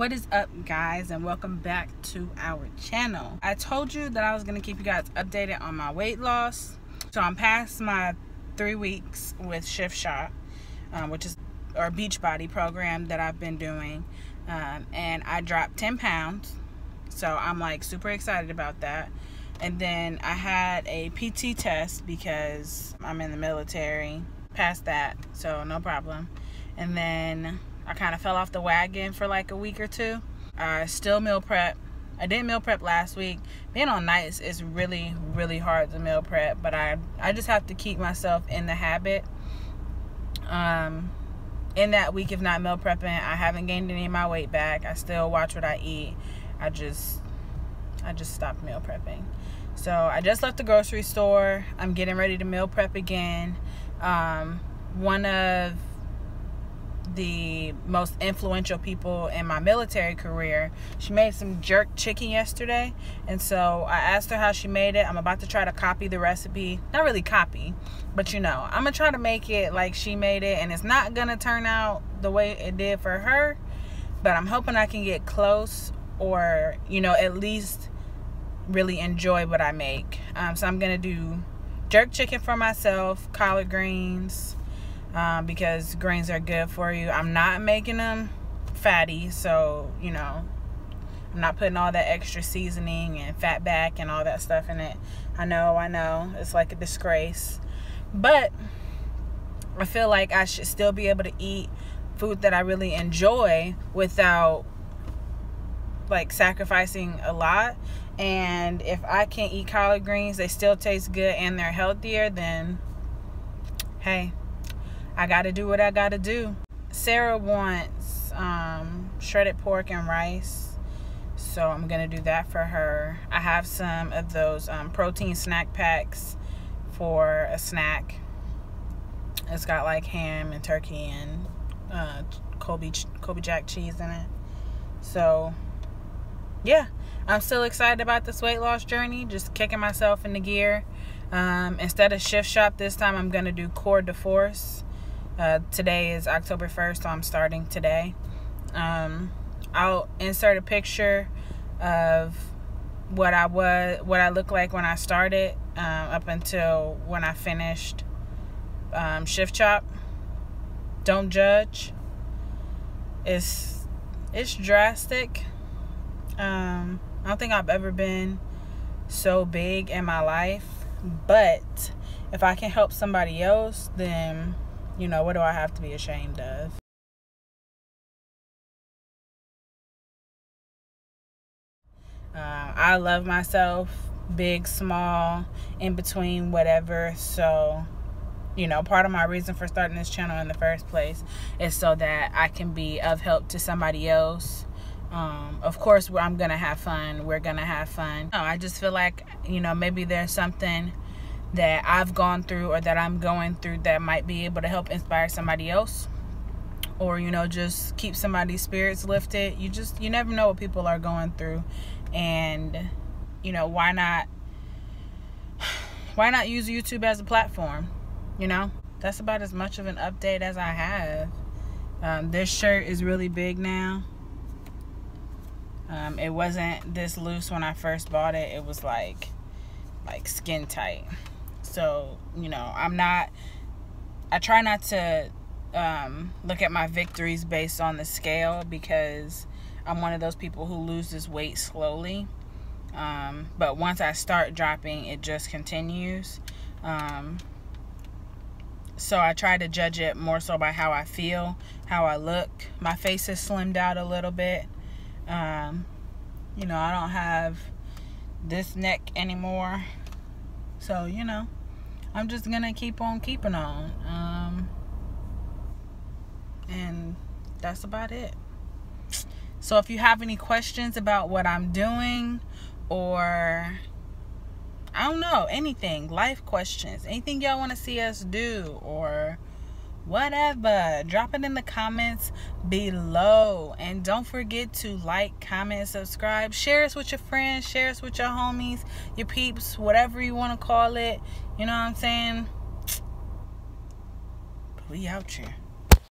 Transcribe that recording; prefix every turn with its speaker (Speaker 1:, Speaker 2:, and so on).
Speaker 1: what is up guys and welcome back to our channel. I told you that i was going to keep you guys updated on my weight loss. So i'm past my three weeks with shift shop um, which is our Beachbody program that i've been doing um, and i dropped 10 pounds. So i'm like super excited about that. And then i had a pt test because i'm in the military. Past that so no problem. And then I kind of fell off the wagon for like a week or two. I still meal prep. I didn't meal prep last week. Being on nights is really, really hard to meal prep, but I I just have to keep myself in the habit. Um, in that week of not meal prepping, I haven't gained any of my weight back. I still watch what I eat. I just I just stopped meal prepping. So I just left the grocery store. I'm getting ready to meal prep again. Um, one of the most influential people in my military career. She made some jerk chicken yesterday, and so I asked her how she made it. I'm about to try to copy the recipe. Not really copy, but you know, I'm gonna try to make it like she made it, and it's not gonna turn out the way it did for her, but I'm hoping I can get close or, you know, at least really enjoy what I make. Um, so I'm gonna do jerk chicken for myself, collard greens um, because greens are good for you. I'm not making them fatty, so you know, I'm not putting all that extra seasoning and fat back and all that stuff in it. I know, I know, it's like a disgrace, but I feel like I should still be able to eat food that I really enjoy without like sacrificing a lot. And if I can't eat collard greens, they still taste good and they're healthier, then hey, I got to do what I got to do. Sarah wants um, shredded pork and rice. So I'm going to do that for her. I have some of those um, protein snack packs for a snack. It's got like ham and turkey and uh, Colby, Colby Jack cheese in it. So, yeah, I'm still excited about this weight loss journey. Just kicking myself in the gear. Um, instead of shift shop this time, I'm going to do core de force. Uh, today is October 1st, so I'm starting today. Um, I'll insert a picture of what I was, what I looked like when I started, um, up until when I finished um, shift shop. Don't judge. It's it's drastic. Um, I don't think I've ever been so big in my life, but if I can help somebody else, then you know, what do I have to be ashamed of? Uh, I love myself, big, small, in between, whatever. So, you know, part of my reason for starting this channel in the first place is so that I can be of help to somebody else. Um, of course, I'm going to have fun. We're going to have fun. No, I just feel like, you know, maybe there's something that I've gone through or that I'm going through that might be able to help inspire somebody else or you know just keep somebody's spirits lifted. You just you never know what people are going through. And you know why not why not use YouTube as a platform you know? That's about as much of an update as I have. Um, this shirt is really big now. Um, it wasn't this loose when I first bought it. It was like like skin tight so, you know, I'm not, I try not to um, look at my victories based on the scale because I'm one of those people who loses weight slowly. Um, but once I start dropping, it just continues. Um, so I try to judge it more so by how I feel, how I look. My face has slimmed out a little bit. Um, you know, I don't have this neck anymore. So, you know. I'm just gonna keep on keeping on. Um, and that's about it. So if you have any questions about what I'm doing or I don't know, anything, life questions, anything y'all want to see us do or whatever. Drop it in the comments below. And don't forget to like, comment, subscribe. Share us with your friends. Share us with your homies, your peeps, whatever you want to call it. You know what I'm saying? But we out here.